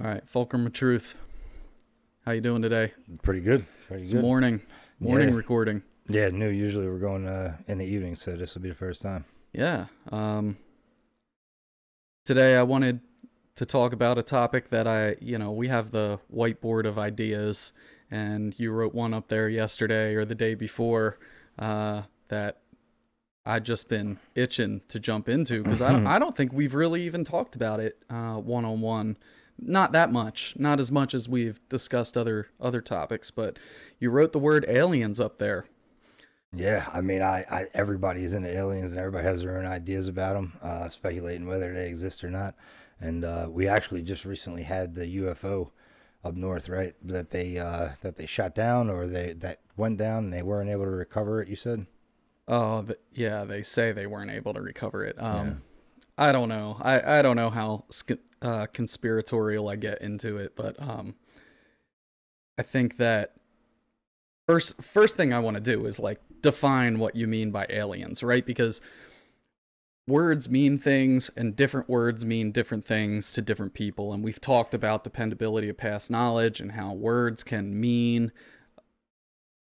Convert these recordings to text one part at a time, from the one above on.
All right, Fulcrum of Truth. How you doing today? Pretty good. Pretty It's good. morning, morning Yeah. recording. yeah, new. Usually we're going uh, in the evening, so this will be the first time. Yeah. Um, today I wanted to talk about a topic that I, you know, we have the whiteboard of ideas, and you wrote one up there yesterday or the day before uh, that I'd just been itching to jump into because I don't, I don't think we've really even talked about it one on one. Not that much, not as much as we've discussed other other topics. But you wrote the word aliens up there. Yeah, I mean, I, I everybody is into aliens, and everybody has their own ideas about them, uh, speculating whether they exist or not. And uh, we actually just recently had the UFO up north, right? That they uh, that they shot down, or they that went down, and they weren't able to recover it. You said. Oh, yeah, they say they weren't able to recover it. Um, I don't know. I, I don't know how uh, conspiratorial I get into it, but um, I think that first first thing I want to do is like define what you mean by aliens, right? Because words mean things and different words mean different things to different people and we've talked about dependability of past knowledge and how words can mean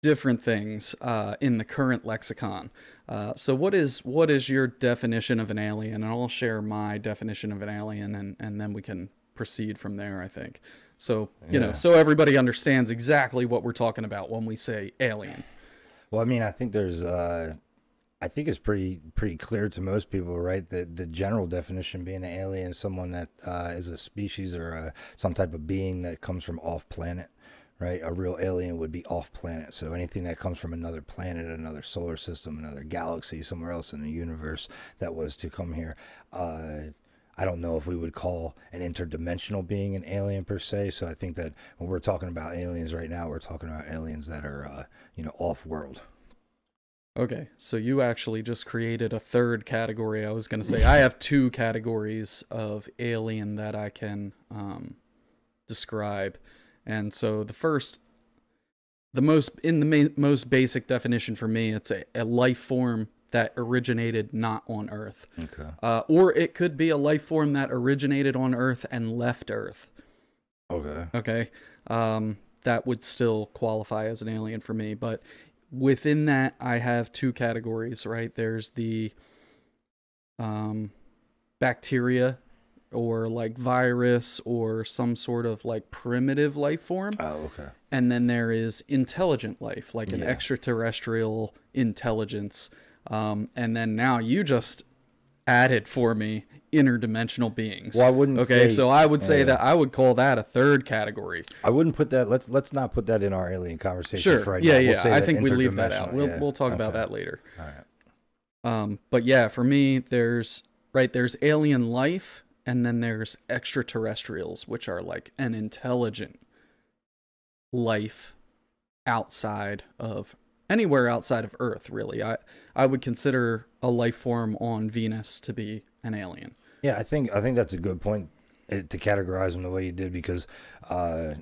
different things uh, in the current lexicon. Uh, so what is what is your definition of an alien? And I'll share my definition of an alien, and and then we can proceed from there. I think. So you know, so everybody understands exactly what we're talking about when we say alien. Well, I mean, I think there's, uh, I think it's pretty pretty clear to most people, right? That the general definition being an alien is someone that uh, is a species or a, some type of being that comes from off planet, right? A real alien would be off planet. So anything that comes from another planet, another solar system, another galaxy, somewhere else in the universe that was to come here. Uh, I don't know if we would call an interdimensional being an alien per se. So I think that when we're talking about aliens right now, we're talking about aliens that are, uh, you know, off world. Okay, so you actually just created a third category. I was going to say I have two categories of alien that I can um, describe, and so the first, the most in the ma- most basic definition for me, it's a, a life form that originated not on Earth, Okay. uh, or it could be a life form that originated on Earth and left Earth. Okay. Okay. Um, that would still qualify as an alien for me. But within that, I have two categories, right? There's the um, bacteria or like virus or some sort of like primitive life form. Oh, okay. And then there is intelligent life, like an Yeah. extraterrestrial intelligence. Um, and then now you just added for me interdimensional beings. Well, I wouldn't Okay, say- so I would say yeah. that I would call that a third category. I wouldn't put that. Let's let's not put that in our alien conversation Sure. for right yeah, now. yeah. We'll I think we leave that out. We'll yeah. we'll talk about that later. All right. Um, but yeah, for me, there's right there's alien life, and then there's extraterrestrials, which are like an intelligent life outside of anywhere outside of Earth. Really, I I would consider a life form on Venus to be an alien. Yeah, I think I think that's a good point eh, to categorize them the way you did because uh,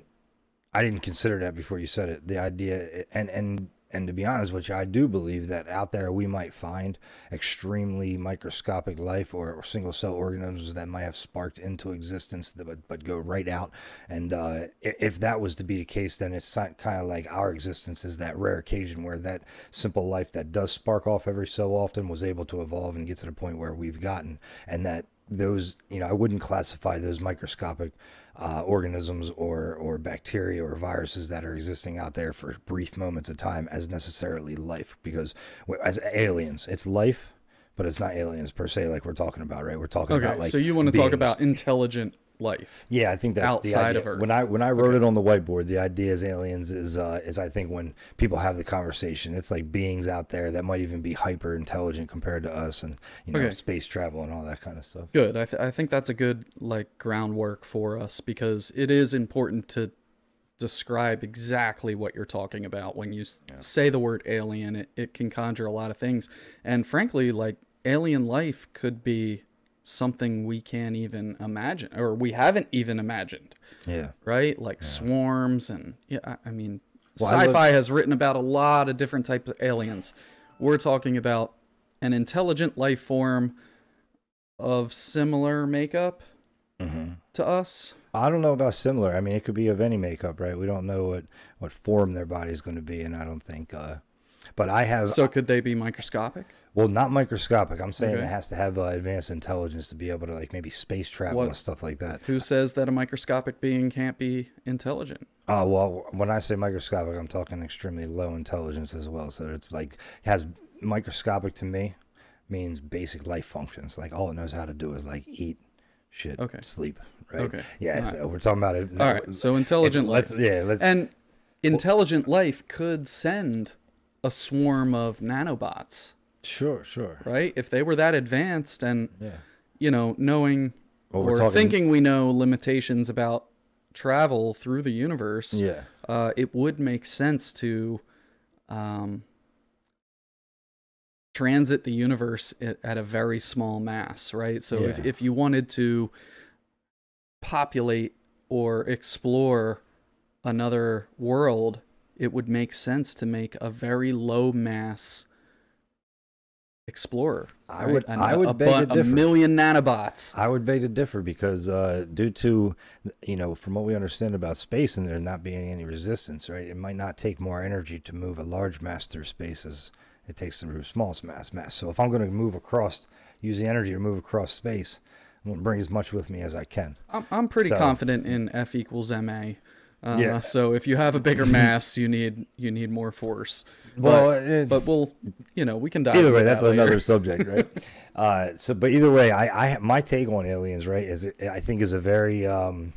I didn't consider that before you said it. The idea eh, and and and to be honest which I do believe that out there we might find extremely microscopic life or, single cell organisms that might have sparked into existence that but, but go right out. And uh, if that was to be the case, then it's kind of like our existence is that rare occasion where that simple life that does spark off every so often was able to evolve and get to the point where we've gotten, and that those you know I wouldn't classify those microscopic uh, organisms or or bacteria or viruses that are existing out there for brief moments of time as necessarily life because as aliens it's life but it's not aliens per se like we're talking about right? We're talking Okay, about like so you want to talk about intelligent life. Yeah, I think that's the outside idea. of Earth. When I when I wrote it on the whiteboard, the idea is aliens is uh, is I think when people have the conversation, it's like beings out there that might even be hyper intelligent compared to us, and you know Okay. space travel and all that kind of stuff. Good. I, th- I think that's a good like groundwork for us because it is important to describe exactly what you're talking about when you s say the word alien. It, it can conjure a lot of things, and frankly, like alien life could be something we can't even imagine or we haven't even imagined, Yeah, right? Like swarms and yeah. I, I mean, Well, sci-fi has written about a lot of different types of aliens. We're talking about an intelligent life form of similar makeup hmm to us I don't know about similar. I mean, it could be of any makeup, right? We don't know what what form their body is going to be and I don't think. Uh, but I have So could they be microscopic? Well, not microscopic. I'm saying Okay. it has to have uh, advanced intelligence to be able to like maybe space travel What- and stuff like that. Who says that a microscopic being can't be intelligent? Uh, well, when I say microscopic, I'm talking extremely low intelligence as well. So it's like has microscopic to me means basic life functions. Like all it knows how to do is like eat, shit, Okay. sleep, right? Okay. Yeah. Alright. So we're talking about it. All right. So intelligent let's life. yeah let's And intelligent life could send a swarm of nanobots, sure sure right? If they were that advanced and, yeah. you know, knowing Well, or talking- thinking we know limitations about travel through the universe, Yeah. uh, it would make sense to um, transit the universe at, at a very small mass, right? So if, if you wanted to populate or explore another world, it would make sense to make a very low mass explorer. I right? would- An- I would a, beg to bu- a million nanobots. I would beg to differ because uh, due to, you know, from what we understand about space and there not being any resistance, right? It might not take more energy to move a large mass through space as it takes to move small mass mass. So if I'm going to move across, use the energy to move across space, I'm going to bring as much with me as I can. I'm, I'm pretty So- confident in F equals ma. Uh, Yeah. So if you have a bigger mass, you need you need more force. Well, but, it- but we'll, you know, we can dive. either way, that's that another subject, right? uh, so, but either way, I, I, my take on aliens, right, is it, I think is a very, um,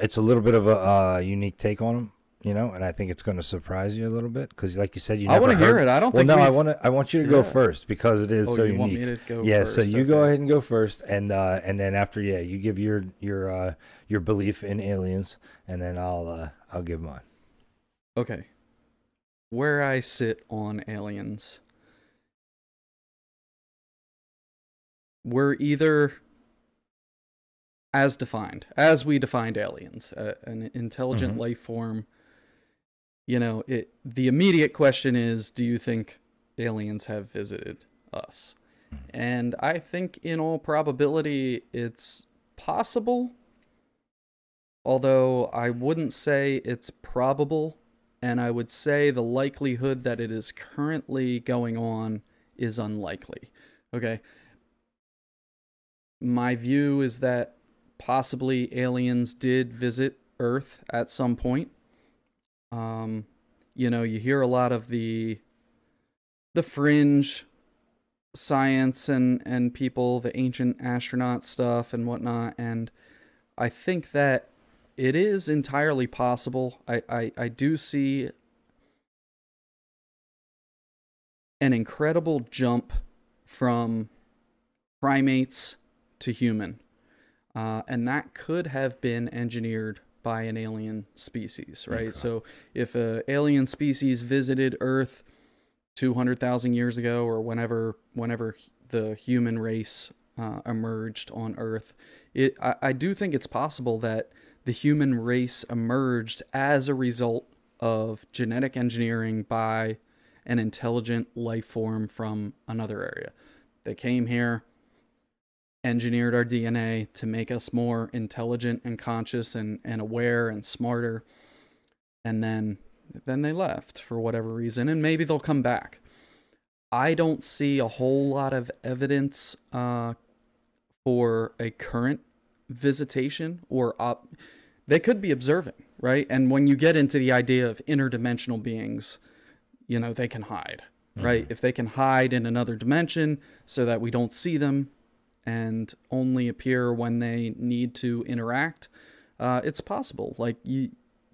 it's a little bit of a uh, unique take on them, you know, and I think it's going to surprise you a little bit because, like you said, you I want to hear it. I don't Well, think. no, I want to. I want you to go Yeah. first because it is Oh, so you unique. want me to go yeah, first? so you go ahead and go first, and uh, and then after, yeah, you give your your uh, your belief in aliens, and then I'll uh, I'll give mine. Okay. Where I sit on aliens. We're either as defined, as we defined aliens, uh, an intelligent Mhm. life form. You know, it the immediate question is do you think aliens have visited us? And I think in all probability it's possible. Although I wouldn't say it's probable, and I would say the likelihood that it is currently going on is unlikely. Okay. My view is that possibly aliens did visit Earth at some point. Um, you know, you hear a lot of the the fringe science and and people, the ancient astronaut stuff and whatnot, and I think that it is entirely possible. I, I, I do see an incredible jump from primates to human. Uh, and that could have been engineered by an alien species, right? Okay. So if a alien species visited Earth 200,000 years ago or whenever whenever the human race uh, emerged on Earth, it I, I do think it's possible that the human race emerged as a result of genetic engineering by an intelligent life form from another area. They came here, engineered our DNA to make us more intelligent and conscious and, and aware and smarter. And then then they left for whatever reason, and maybe they'll come back. I don't see a whole lot of evidence uh, for a current visitation or op- they could be observing, right? And when you get into the idea of interdimensional beings, you know, they can hide, right? If they can hide in another dimension so that we don't see them and only appear when they need to interact, uh, it's possible. Like you,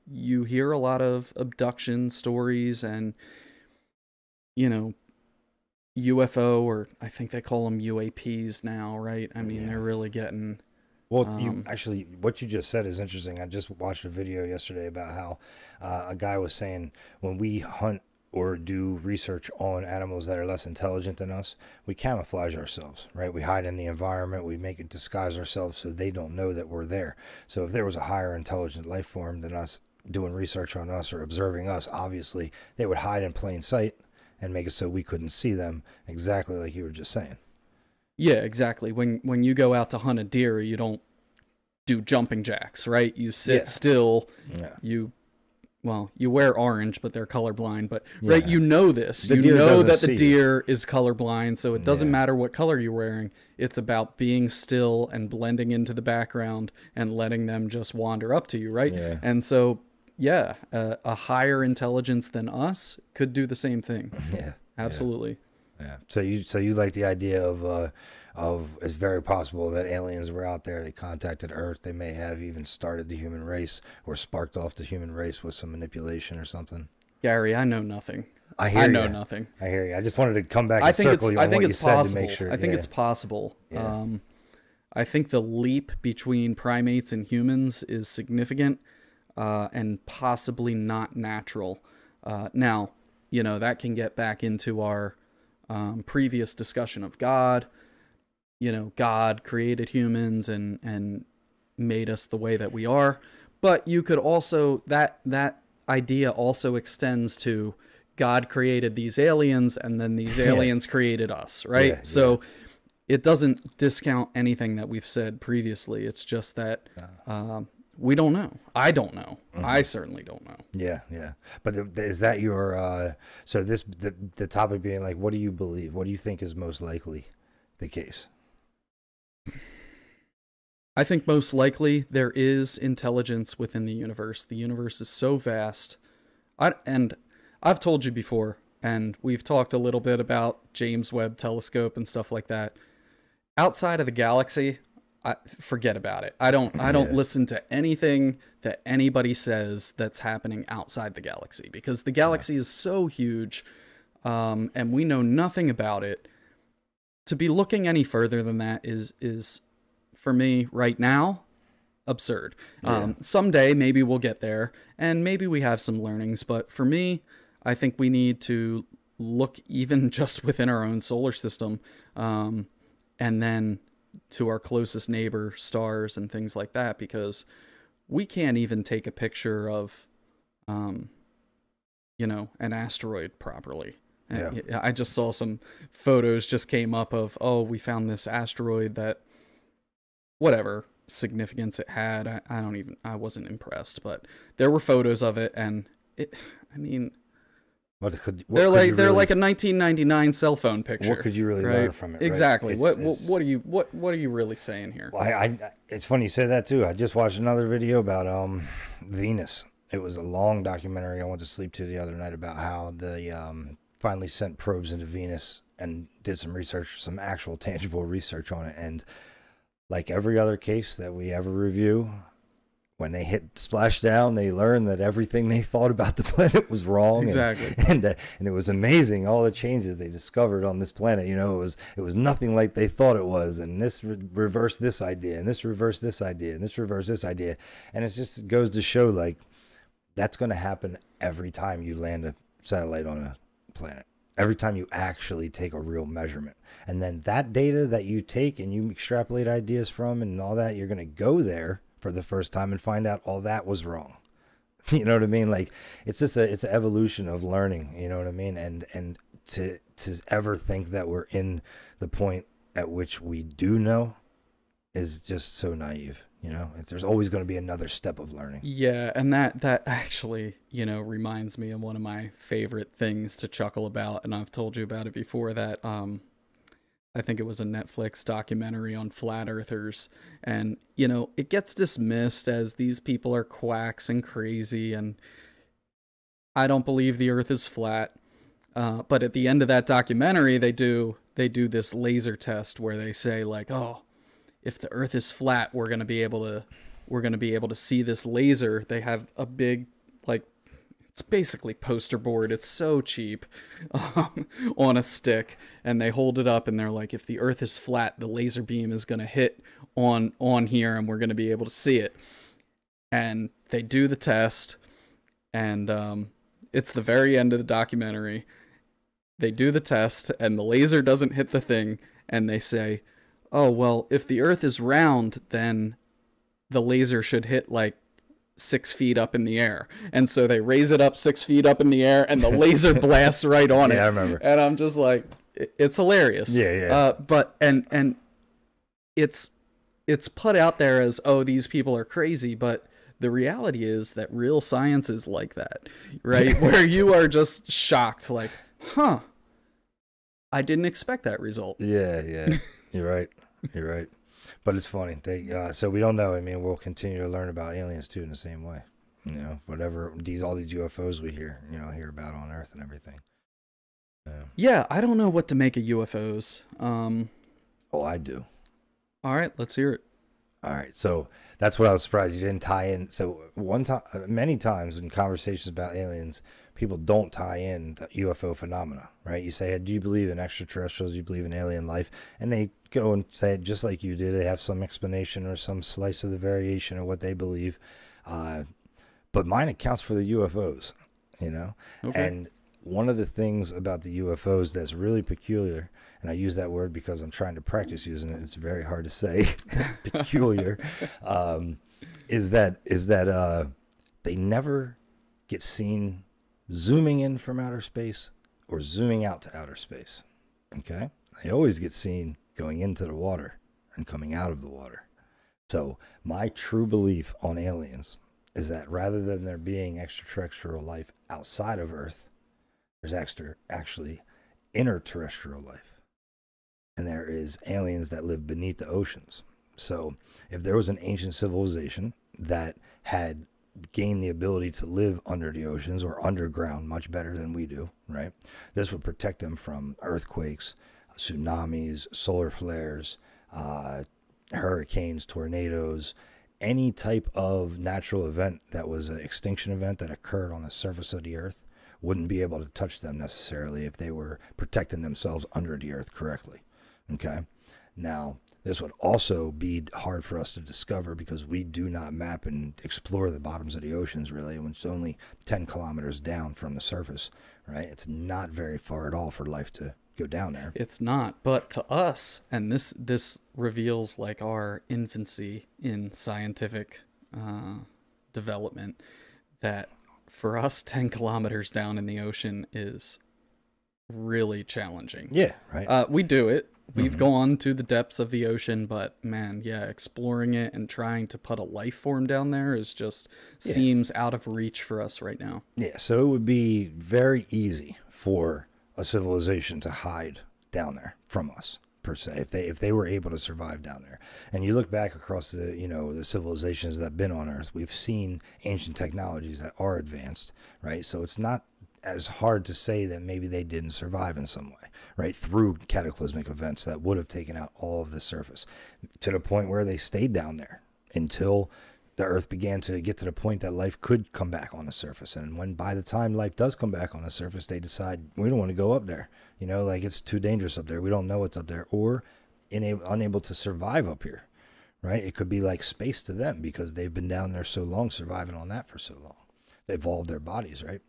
you hear a lot of abduction stories and, you know, UFO or I think they call them UAPs now, right? I mean, Yeah. they're really getting Well, you Um, actually, what you just said is interesting. I just watched a video yesterday about how uh, a guy was saying when we hunt or do research on animals that are less intelligent than us, we camouflage ourselves, right? We hide in the environment, we make it disguise ourselves so they don't know that we're there. So if there was a higher intelligent life form than us doing research on us or observing us, obviously they would hide in plain sight and make it so we couldn't see them, exactly like you were just saying. Yeah, exactly. When when you go out to hunt a deer, you don't do jumping jacks, right? You sit Yeah. still, Yeah. you well, you wear orange, but they're colorblind. But right, you know this. The you know that the deer is colorblind, so it doesn't Yeah. matter what color you're wearing. It's about being still and blending into the background and letting them just wander up to you, right? Yeah. And so, yeah, uh, a higher intelligence than us could do the same thing. Yeah. Absolutely. Yeah. So you so you like the idea of uh of it's very possible that aliens were out there, they contacted Earth, they may have even started the human race or sparked off the human race with some manipulation or something. Gary, I know nothing. I hear I know ya. nothing. I hear you. I just wanted to come back I and think it's circle you I think it's possible. make sure. I think yeah. it's possible. Yeah. Um, I think the leap between primates and humans is significant uh, and possibly not natural. Uh, now, you know that can get back into our um, previous discussion of God. You know, God created humans and and made us the way that we are. But you could also that that idea also extends to God created these aliens and then these aliens created us, right? Yeah, so it doesn't discount anything that we've said previously. It's just that um, we don't know. I don't know. Mm-hmm. I certainly don't know. Yeah, yeah. But is that your uh so this the the topic being like what do you believe? What do you think is most likely the case? I think most likely there is intelligence within the universe. The universe is so vast. I, and I've told you before, and we've talked a little bit about James Webb Telescope and stuff like that. Outside of the galaxy, I, forget about it. I don't. I don't Yeah. listen to anything that anybody says that's happening outside the galaxy because the galaxy is so huge, um, and we know nothing about it. To be looking any further than that is is for me right now absurd. Um, someday maybe we'll get there and maybe we have some learnings, but for me, I think we need to look even just within our own solar system um, and then to our closest neighbor stars and things like that because we can't even take a picture of um, you know an asteroid properly Yeah. i just saw some photos just came up of oh we found this asteroid that whatever significance it had I, I don't even i wasn't impressed but there were photos of it and it i mean What could what they're like they're really- like a 1999 cell phone picture what could you really right? learn from it? right? exactly It's- what, what it's- what are you what what are you really saying here Well, I, I it's funny you say that too. I just watched another video about um Venus. It was a long documentary I went to sleep to the other night about how the um finally sent probes into Venus and did some research, some actual tangible research on it. And like every other case that we ever review, when they hit splashdown, they learned that everything they thought about the planet was wrong. and- Exactly. and uh, and it was amazing all the changes they discovered on this planet. You know, it was it was nothing like they thought it was, and this re- reversed this idea, and this reversed this idea, and this reversed this idea, and it just goes to show like that's going to happen every time you land a satellite on a planet. Every time you actually take a real measurement. And then that data that you take and you extrapolate ideas from and all that, you're going to go there for the first time and find out all that was wrong. You know what I mean? Like it's just a it's an evolution of learning, you know what I mean? And and to to ever think that we're in the point at which we do know is just so naive, you know? It's, there's always going to be another step of learning. Yeah, and that that actually, you know, reminds me of one of my favorite things to chuckle about, and I've told you about it before that um I think it was a Netflix documentary on flat earthers and you know, it gets dismissed as these people are quacks and crazy and I don't believe the earth is flat. Uh, but at the end of that documentary, they do they do this laser test where they say like, "Oh, if the earth is flat, we're going to be able to we're going to be able to see this laser." They have a big like it's basically poster board. It's so cheap um, on a stick, and they hold it up and they're like, "If the earth is flat, the laser beam is going to hit on on here, and we're going to be able to see it." And they do the test, and um, it's the very end of the documentary. They do the test, and the laser doesn't hit the thing, and they say, "Oh well, if the Earth is round, then the laser should hit like six feet up in the air." And so they raise it up six feet up in the air, and the laser blasts right on it. Yeah, I remember. And I'm just like, it's hilarious. Yeah, yeah. Uh, but and and it's it's put out there as oh these people are crazy, but the reality is that real science is like that, right? Where you are just shocked, like, huh, I didn't expect that result. Yeah, yeah. You're right. You're right. But it's funny. They uh, so we don't know. I mean, we'll continue to learn about aliens too in the same way. You know, whatever these all these UFOs we hear, you know, hear about on Earth and everything. Yeah. Yeah, I don't know what to make of UFOs. Um, oh, I do. All right, let's hear it. All right, so that's what I was surprised you didn't tie in. So one time, many times in conversations about aliens, people don't tie in the UFO phenomena, right? You say, "Do you believe in extraterrestrials? Do you believe in alien life?" And they go and say it just like you did. They have some explanation or some slice of the variation of what they believe. Uh, but mine accounts for the UFOs, you know. Okay. And one of the things about the UFOs that's really peculiar and I use that word because I'm trying to practice using it. It's very hard to say. Peculiar um, is that is that uh, they never get seen zooming in from outer space or zooming out to outer space. Okay, they always get seen going into the water and coming out of the water. So my true belief on aliens is that rather than there being extraterrestrial life outside of Earth, there's extra actually interterrestrial life and there is aliens that live beneath the oceans. So, if there was an ancient civilization that had gained the ability to live under the oceans or underground much better than we do, right? This would protect them from earthquakes, tsunamis, solar flares, uh, hurricanes, tornadoes, any type of natural event that was an extinction event that occurred on the surface of the earth wouldn't be able to touch them necessarily if they were protecting themselves under the earth correctly. Okay. Now, this would also be hard for us to discover because we do not map and explore the bottoms of the oceans really when it's only 10 kilometers down from the surface, right? It's not very far at all for life to go down there. It's not, but to us, and this this reveals like our infancy in scientific uh, development, that for us, 10 kilometers down in the ocean is really challenging. Yeah, right. Uh, we do it. We've mm-hmm. gone to the depths of the ocean, but man, yeah, exploring it and trying to put a life form down there is just yeah. seems out of reach for us right now. Yeah, so it would be very easy for a civilization to hide down there from us per se if they if they were able to survive down there and you look back across the you know the civilizations that have been on earth we've seen ancient technologies that are advanced right so it's not as hard to say that maybe they didn't survive in some way, right? Through cataclysmic events that would have taken out all of the surface to the point where they stayed down there until the earth began to get to the point that life could come back on the surface. And when by the time life does come back on the surface, they decide we don't want to go up there. You know, like it's too dangerous up there. We don't know what's up there or unable to survive up here, right? It could be like space to them because they've been down there so long, surviving on that for so long. They evolved their bodies, right?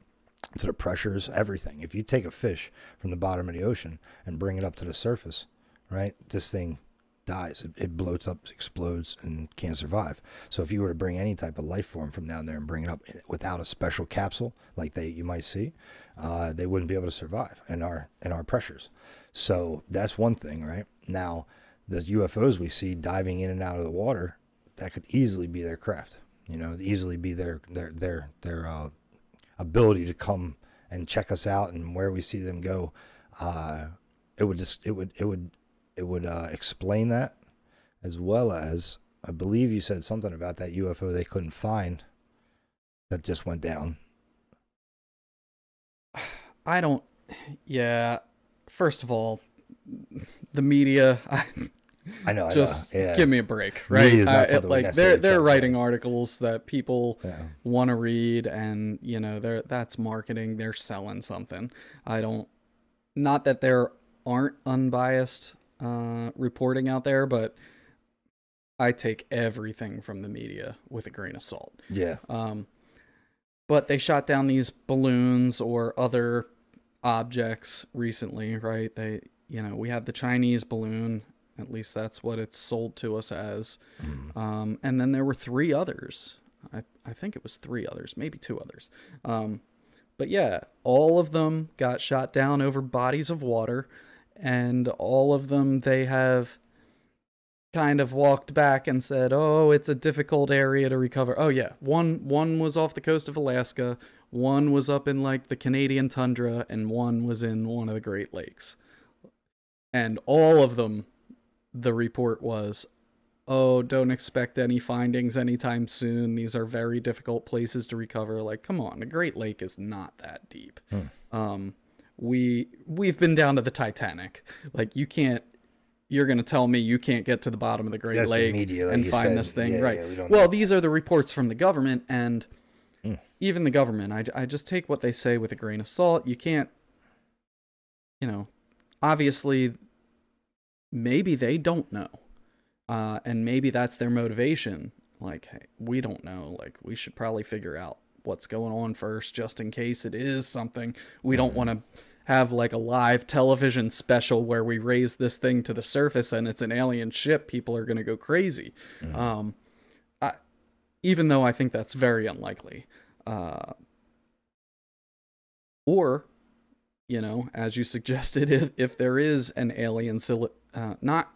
To the pressures, everything. If you take a fish from the bottom of the ocean and bring it up to the surface, right, this thing dies. It, it bloats up, explodes, and can't survive. So if you were to bring any type of life form from down there and bring it up without a special capsule like they you might see, uh, they wouldn't be able to survive in our in our pressures. So that's one thing, right? Now, the UFOs we see diving in and out of the water, that could easily be their craft. You know, easily be their their their their uh, ability to come and check us out and where we see them go, uh, it would just it would it would it would uh, explain that, as well as I believe you said something about that UFO they couldn't find that just went down. I don't. Yeah. First of all, the media. I, I know. Just I know. Yeah. give me a break, right? Uh, like they're they're writing articles that people yeah. want to read, and you know, they're that's marketing. They're selling something. I don't. Not that there aren't unbiased uh, reporting out there, but I take everything from the media with a grain of salt. Yeah. Um, but they shot down these balloons or other objects recently, right? They, you know, we had the Chinese balloon at least that's what it's sold to us as. Mm. Um, and then there were three others. I, I think it was three others, maybe two others. Um, but yeah, all of them got shot down over bodies of water, and all of them they have kind of walked back and said, "Oh, it's a difficult area to recover." Oh yeah, one one was off the coast of Alaska, one was up in like the Canadian tundra, and one was in one of the Great Lakes. And all of them, the report was, "Oh, don't expect any findings anytime soon. These are very difficult places to recover." Like, come on, the Great Lake is not that deep. Um, we we've been down to the Titanic. Like, you can't you're going to tell me you can't get to the bottom of the Great That's Lake media, like and find said. this thing, Yeah, right? yeah, we well, know. these are the reports from the government, and Mm. even the government. I, I just take what they say with a grain of salt. You can't, you know, obviously, maybe they don't know, uh, and maybe that's their motivation. Like, hey, we don't know. Like, we should probably figure out what's going on first, just in case it is something. We don't want to have like a live television special where we raise this thing to the surface and it's an alien ship. People are going to go crazy. Um, I, even though I think that's very unlikely. Uh, or, you know, as you suggested, if, if there is an alien, sil- uh, not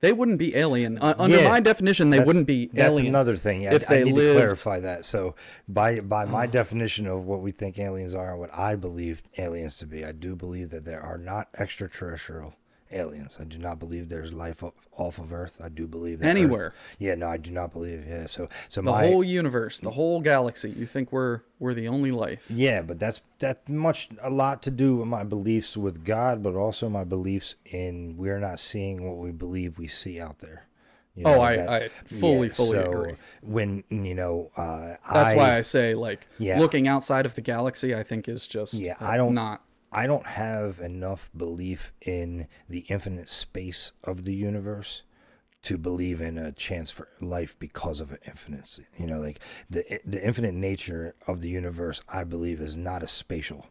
they wouldn't be alien uh, under Yeah, my definition. They wouldn't be That's alien. another thing. Yeah, if I, I they need lived- to clarify that. So, by by my Oh. definition of what we think aliens are and what I believe aliens to be, I do believe that there are not extraterrestrial aliens. I do not believe there's life off of Earth. I do believe that Earth- Anywhere. yeah, no, I do not believe. Yeah, so so the my whole universe, the whole galaxy. You think we're we're the only life? Yeah, but that's that much a lot to do with my beliefs with God, but also my beliefs in we're not seeing what we believe we see out there. You Oh, know, I- that- I fully, fully so agree. When you know, uh, That's I, why I say like Yeah. looking outside of the galaxy. I think is just Yeah, I don't- not. I don't have enough belief in the infinite space of the universe to believe in a chance for life because of infinite. You know, like the the infinite nature of the universe, I believe, is not a spatial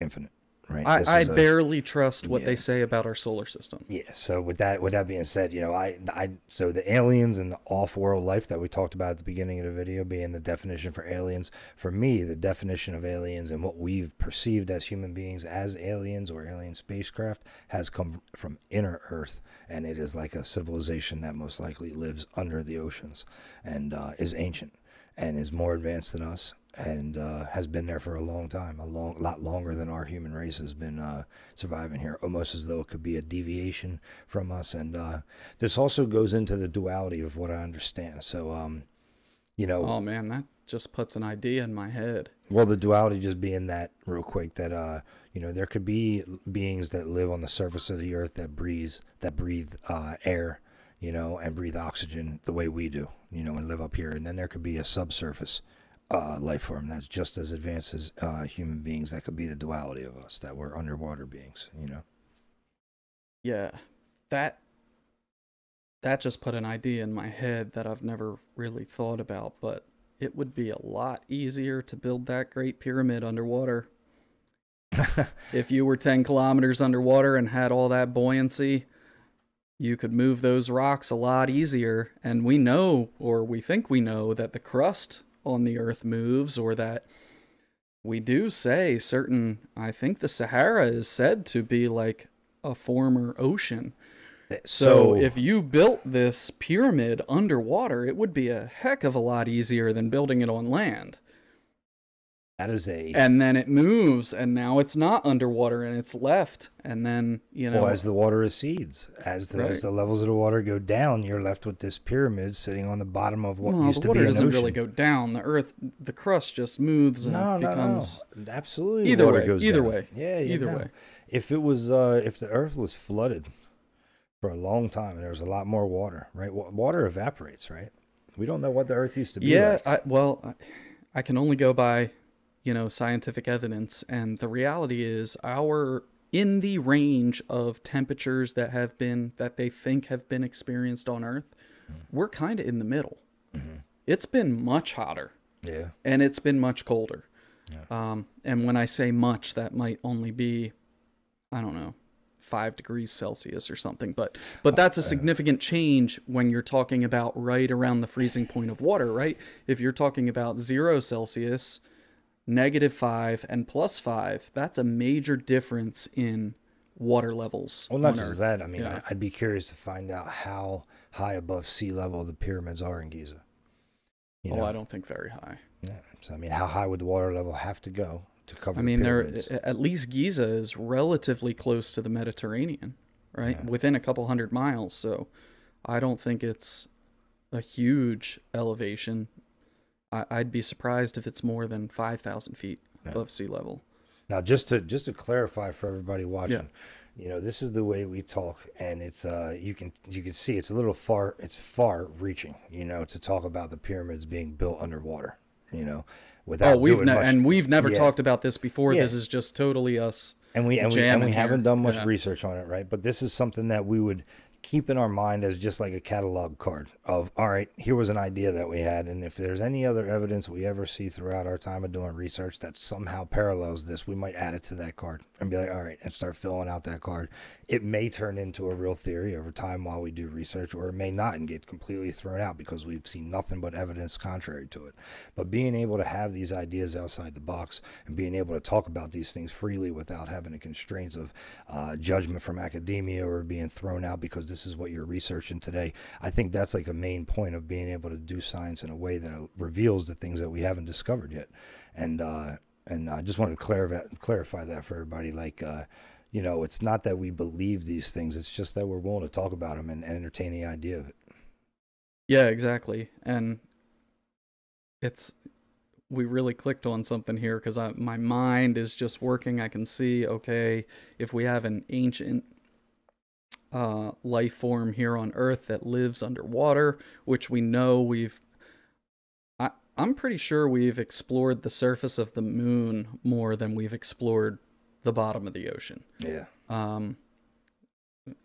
infinite. Right. I, I barely trust what yeah. they say about our solar system. Yeah. So with that, with that being said, you know, I, I, so the aliens and the off-world life that we talked about at the beginning of the video being the definition for aliens. For me, the definition of aliens and what we've perceived as human beings as aliens or alien spacecraft has come from inner Earth, and it is like a civilization that most likely lives under the oceans and uh, is ancient and is more advanced than us and uh, has been there for a long time, a long, lot longer than our human race has been uh, surviving here, almost as though it could be a deviation from us. And uh, this also goes into the duality of what I understand. So, um, you know, Oh man, that just puts an idea in my head. well, the duality just being that, real quick, that uh, you know, there could be beings that live on the surface of the earth that breathe, that breathe uh, air, you know, and breathe oxygen the way we do, you know, and live up here. And then there could be a subsurface uh, life form that's just as advanced as uh, human beings. That could be the duality of us, that we're underwater beings, you know. Yeah, that that just put an idea in my head that I've never really thought about, but it would be a lot easier to build that Great Pyramid underwater. if you were 10 kilometers underwater and had all that buoyancy, you could move those rocks a lot easier. And we know, or we think we know, that the crust on the earth moves, or that we do say certain, I think the Sahara is said to be like a former ocean. Eh, so, if you built this pyramid underwater, it would be a heck of a lot easier than building it on land. That is a And then it moves, and now it's not underwater and it's left. And then, you know, well, as the water recedes, as the, as the levels of the water go down, you're left with this pyramid sitting on the bottom of what used the to water be an doesn't ocean. really go down. The earth, the crust just smooths and no, no, becomes. no, absolutely. Either water way, goes either down. way, yeah, yeah either way. If it was, uh, if the Earth was flooded for a long time and there was a lot more water, right? Water evaporates, right? We don't know what the Earth used to be Yeah, like. I, well, I- I can only go by, you know, scientific evidence, and the reality is our in the range of temperatures that have been that they think have been experienced on Earth, we're kind of in the middle. It's been much hotter Yeah, and it's been much colder. Um, and when I say much, that might only be, I don't know, five degrees Celsius or something. But but that's a significant change when you're talking about right around the freezing point of water, right? If you're talking about zero Celsius, negative five, and plus five, that's a major difference in water levels. Well, not just Earth. that. I mean, Yeah. I'd be curious to find out how high above sea level the pyramids are in Giza. You oh, know? I don't think very high. Yeah. So I mean, how high would the water level have to go to cover? I the mean, there at least Giza is relatively close to the Mediterranean, right? Yeah. Within a couple hundred miles. So I don't think it's a huge elevation. I, I'd be surprised if it's more than five thousand feet Yeah. above sea level. Now, just to just to clarify for everybody watching, you know, this is the way we talk, and it's uh, you can you can see it's a little far, it's far reaching, you know, to talk about the pyramids being built underwater, you know, without oh, we've ne- much, and we've never Yeah. talked about this before. Yeah. This is just totally us. and we and we, and we haven't done much Yeah. research on it, right? But this is something that we would keep in our mind as just like a catalog card of all right, here was an idea that we had, and if there's any other evidence we ever see throughout our time of doing research that somehow parallels this, we might add it to that card and be like, all right, and start filling out that card. It may turn into a real theory over time while we do research, or it may not and get completely thrown out because we've seen nothing but evidence contrary to it. But being able to have these ideas outside the box and being able to talk about these things freely without having the constraints of uh, judgment from academia or being thrown out because this is what you're researching today, I think that's like a main point of being able to do science in a way that reveals the things that we haven't discovered yet. And uh, and I just wanted to clarify clarify that for everybody. Like, uh, you know, it's not that we believe these things; it's just that we're willing to talk about them and, and entertain the idea of it. Yeah, exactly. And it's we really clicked on something here because my mind is just working. I can see, okay, if we have an ancient uh, life form here on Earth that lives underwater, which we know we've. I, I'm pretty sure we've explored the surface of the moon more than we've explored the bottom of the ocean. Yeah. Um,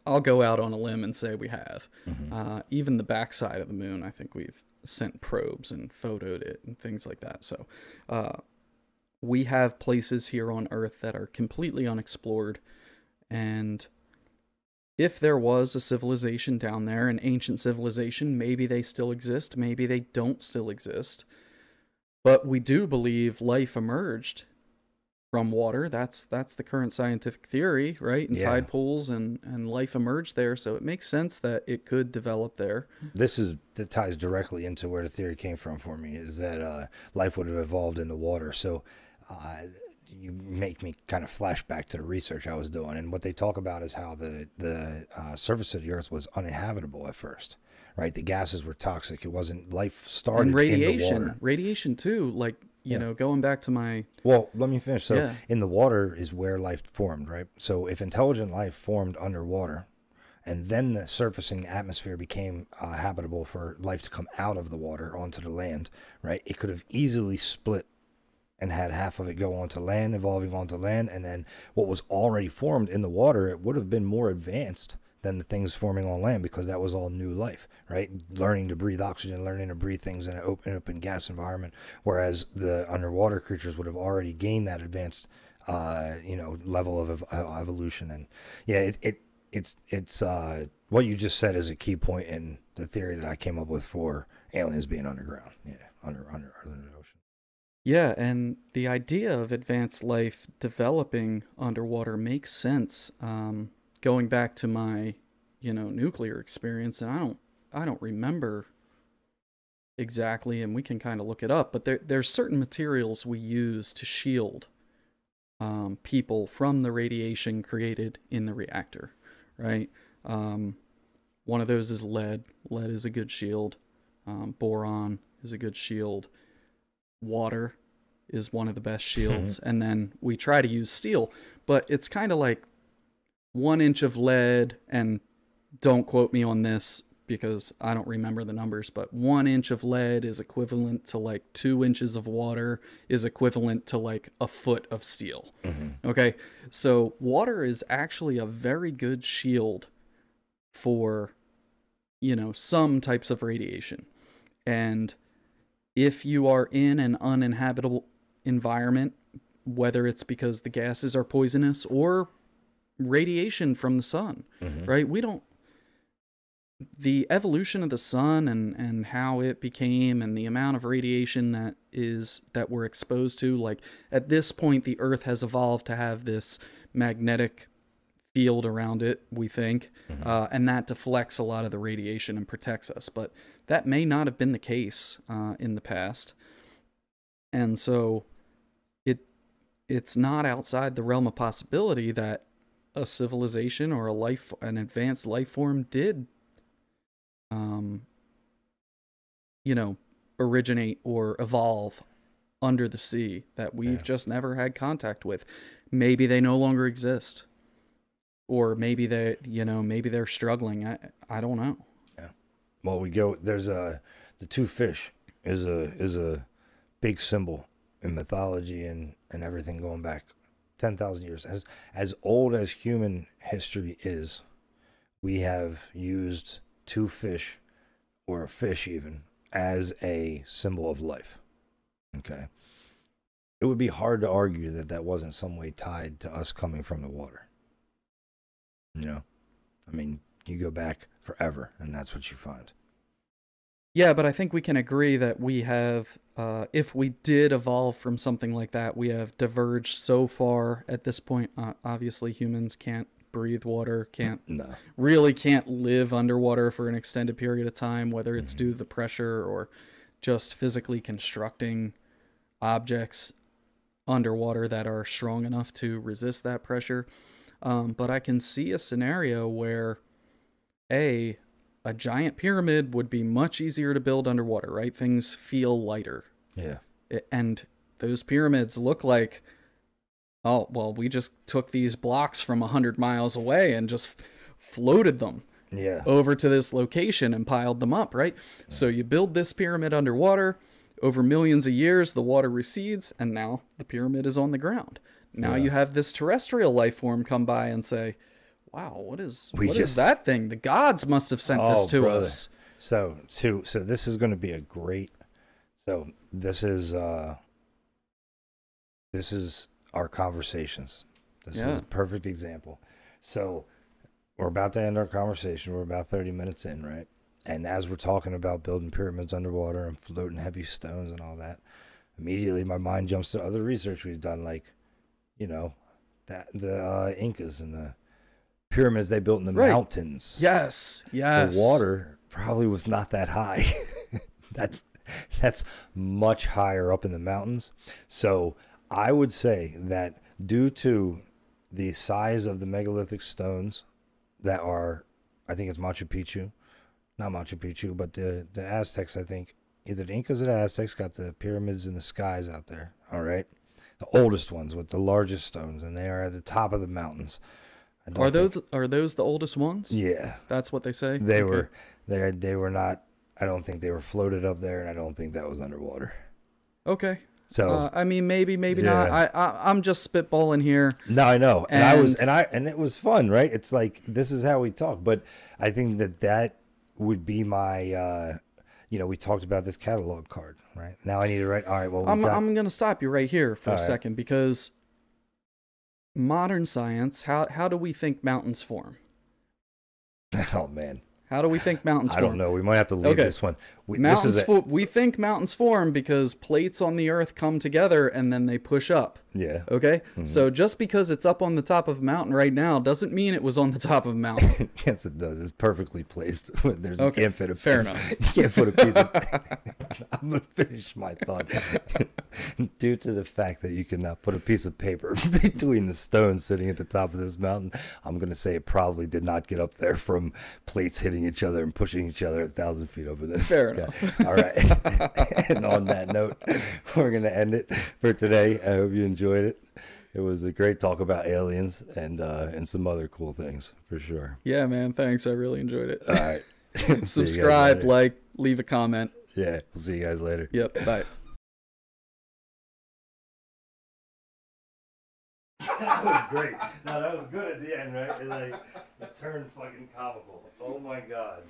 I'll go out on a limb and say we have. Mhm. Uh, even the backside of the moon, I think we've sent probes and photoed it and things like that. So uh, we have places here on Earth that are completely unexplored. And if there was a civilization down there, an ancient civilization, maybe they still exist, maybe they don't still exist. But we do believe life emerged from water. That's that's the current scientific theory, right? And Yeah. tide pools and and life emerged there, so it makes sense that it could develop there. This is that ties directly into where the theory came from for me is that uh, life would have evolved in the water. So uh, you make me kind of flash back to the research I was doing, and what they talk about is how the the uh, surface of the Earth was uninhabitable at first. Right, the gases were toxic. It wasn't life started and in the radiation, water. radiation too. Like you Yeah. know, going back to my Well, let me finish. So, Yeah. in the water is where life formed, right? So, if intelligent life formed underwater, and then the surfacing atmosphere became uh, habitable for life to come out of the water onto the land, right? It could have easily split and had half of it go onto land, evolving onto land, and then what was already formed in the water, it would have been more advanced than the things forming on land because that was all new life, right? Learning to breathe oxygen, learning to breathe things in an open, open gas environment, whereas the underwater creatures would have already gained that advanced, uh, you know, level of uh, evolution. And yeah, it, it it's it's uh, what you just said is a key point in the theory that I came up with for aliens being underground. Yeah, under under under. Yeah, and the idea of advanced life developing underwater makes sense. Um, going back to my, you know, nuclear experience, and I don't, I don't remember exactly, and we can kind of look it up. But there, there's certain materials we use to shield um, people from the radiation created in the reactor, right? Um, one of those is lead. Lead is a good shield. Um, boron is a good shield water is one of the best mhm. shields and then we try to use steel but it's kind of like one inch of lead and don't quote me on this because i don't remember the numbers but one inch of lead is equivalent to like two inches of water is equivalent to like a foot of steel mm-hmm. okay? So water is actually a very good shield for you know some types of radiation and if you are in an uninhabitable environment, whether it's because the gases are poisonous or radiation from the sun, Mhm. right? We don't. The evolution of the sun and, and how it became and the amount of radiation that is that we're exposed to, like at this point, the Earth has evolved to have this magnetic field around it, we think, Mhm. uh, and that deflects a lot of the radiation and protects us. But that may not have been the case uh, in the past, and so it it's not outside the realm of possibility that a civilization or a life, an advanced life form, did, um, you know, originate or evolve under the sea that we've Yeah. just never had contact with. Maybe they no longer exist. Or maybe they, you know, maybe they're struggling. I, I don't know. yeah Well, we go. There's a the two fish is a is a big symbol in mythology and and everything going back ten thousand years. As as old as human history is, we have used two fish, or a fish even, as a symbol of life. Okay. It would be hard to argue that that wasn't some way tied to us coming from the water. You know, I mean, you go back forever, and that's what you find. Yeah, but I think we can agree that we have, uh, if we did evolve from something like that, we have diverged so far at this point. Uh, obviously, humans can't breathe water, can't No. really can't live underwater for an extended period of time, whether it's Mhm. due to the pressure or just physically constructing objects underwater that are strong enough to resist that pressure. Um, but I can see a scenario where a a giant pyramid would be much easier to build underwater, right? Things feel lighter. Yeah. And those pyramids look like oh, well, we just took these blocks from a 100 miles away and just floated them Yeah. over to this location and piled them up, right? So you build this pyramid underwater. Over millions of years, the water recedes, and now the pyramid is on the ground. Now Yeah. you have this terrestrial life form come by and say, "Wow, what is We what is just- that thing? The gods must have sent this Oh, to brother. us." So, so, so this is going to be a great. So this is uh this is our conversations. This is a perfect example. So we're about to end our conversation. We're about thirty minutes in, right? And as we're talking about building pyramids underwater and floating heavy stones and all that, immediately my mind jumps to other research we've done, like, you know, that the uh, Incas and the pyramids they built in the Right. mountains Yes, yes. the water probably was not that high. that's that's much higher up in the mountains. So I would say that due to the size of the megalithic stones that are, I think it's Machu Picchu, not Machu Picchu, but the the Aztecs. I think either the Incas or the Aztecs got the pyramids in the skies out there. All right, the oldest ones with the largest stones, and they are at the top of the mountains. Are think- those are those the oldest ones? Yeah, That's what they say. they Okay. were they they were not. I don't think they were floated up there, and I don't think that was underwater. Okay. So Uh, I mean, maybe, maybe not. Yeah. I, I I'm just spitballing here. no, I know, and, I was and- and I and it was fun, right? It's like this is how we talk, but I think that that would be my. uh you know, we talked about this catalog card, right? Now I need to write. All right, well, I'm got, I'm gonna stop you right here for a Alright. second because modern science. How how do we think mountains form? oh man, How do we think mountains I form? I don't know. We might have to leave Okay. this one. We, this Mountains is a, we think mountains form because plates on the earth come together and then they push up. Yeah. Okay? Mm-hmm. So just because it's up on the top of a mountain right now doesn't mean it was on the top of a mountain. yes, it does. It's perfectly placed. There's Okay, you can't fit a fair enough. You can't put a piece of. I'm gonna finish my thought. Due to the fact that you cannot put a piece of paper between the stones sitting at the top of this mountain, I'm gonna say it probably did not get up there from plates hitting each other and pushing each other a thousand feet over the Fair sky. enough. All right. and on that note, we're gonna end it for today. I hope you enjoyed it. It was a great talk about aliens and uh, and some other cool things for sure. yeah, man. Thanks. I really enjoyed it. All right. See you guys Subscribe, like, leave a comment. Yeah, we'll see you guys later. Yep. Bye. that was great. No, that was good at the end, right? It like it turned fucking comical. Oh my god.